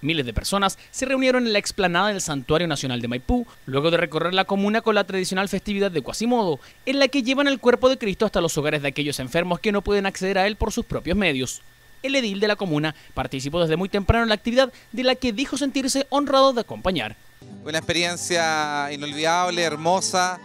Miles de personas se reunieron en la explanada del Santuario Nacional de Maipú, luego de recorrer la comuna con la tradicional festividad de Quasimodo, en la que llevan el cuerpo de Cristo hasta los hogares de aquellos enfermos que no pueden acceder a él por sus propios medios. El edil de la comuna participó desde muy temprano en la actividad de la que dijo sentirse honrado de acompañar. Una experiencia inolvidable, hermosa,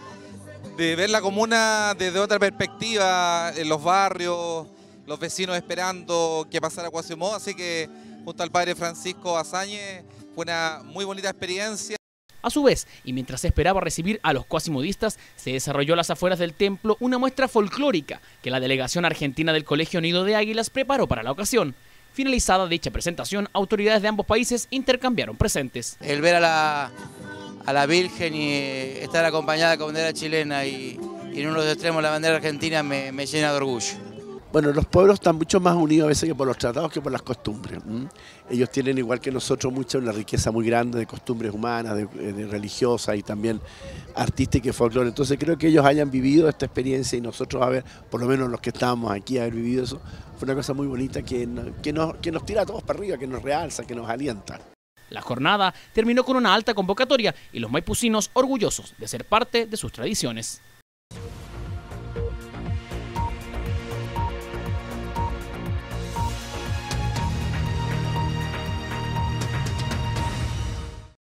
de ver la comuna desde otra perspectiva, en los barrios, los vecinos esperando que pasara Quasimodo, así que junto al padre Francisco Azañe. Fue una muy bonita experiencia. A su vez, y mientras se esperaba recibir a los cuasimodistas, se desarrolló a las afueras del templo una muestra folclórica que la delegación argentina del Colegio Nido de Águilas preparó para la ocasión. Finalizada dicha presentación, autoridades de ambos países intercambiaron presentes. El ver a la, a la Virgen y estar acompañada con bandera chilena y, en uno de los extremos la bandera argentina me, me llena de orgullo. Bueno, los pueblos están mucho más unidos a veces que por los tratados que por las costumbres. Ellos tienen, igual que nosotros, mucha una riqueza muy grande de costumbres humanas, de, religiosas y también artísticas y folclore. Entonces creo que ellos hayan vivido esta experiencia y nosotros, a ver, por lo menos los que estábamos aquí, haber vivido eso, fue una cosa muy bonita que, que, nos, que nos tira a todos para arriba, que nos realza, que nos alienta. La jornada terminó con una alta convocatoria y los maipucinos orgullosos de ser parte de sus tradiciones.